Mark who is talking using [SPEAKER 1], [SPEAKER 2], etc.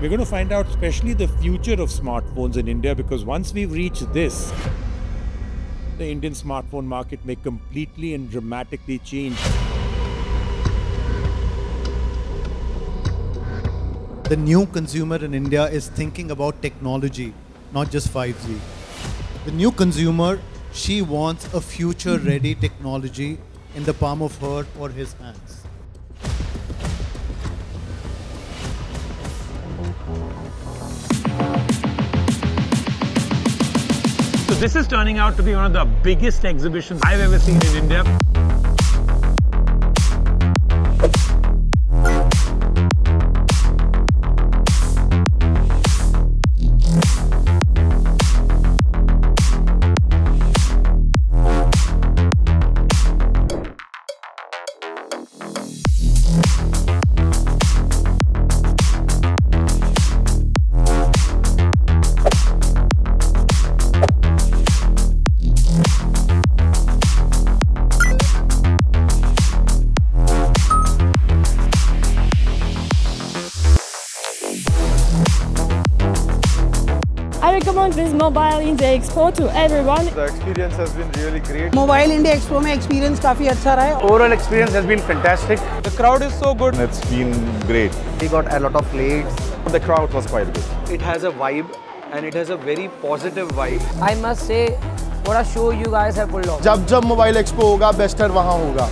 [SPEAKER 1] We're going to find out, especially the future of smartphones in India, because once we've reached this, the Indian smartphone market may completely and dramatically change.
[SPEAKER 2] The new consumer in India is thinking about technology, not just 5G. The new consumer, she wants a future ready technology in the palm of her or his hands.
[SPEAKER 3] This is turning out to be one of the biggest exhibitions I've ever seen in India.
[SPEAKER 4] I recommend this mobile India Expo to everyone.
[SPEAKER 5] The experience has been really great.
[SPEAKER 6] Mobile India expo में experience काफ़ी अच्छा रहा है
[SPEAKER 3] Overall experience has been fantastic.
[SPEAKER 5] The crowd is so good.
[SPEAKER 7] It's been great.
[SPEAKER 5] We got a lot of plates.
[SPEAKER 7] The crowd was quite good.
[SPEAKER 8] it has a vibe and it has a very positive vibe.
[SPEAKER 6] I must say what a show you guys have pulled off.
[SPEAKER 7] जब जब mobile expo होगा बेस्टर वहाँ होगा